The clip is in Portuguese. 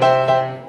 Música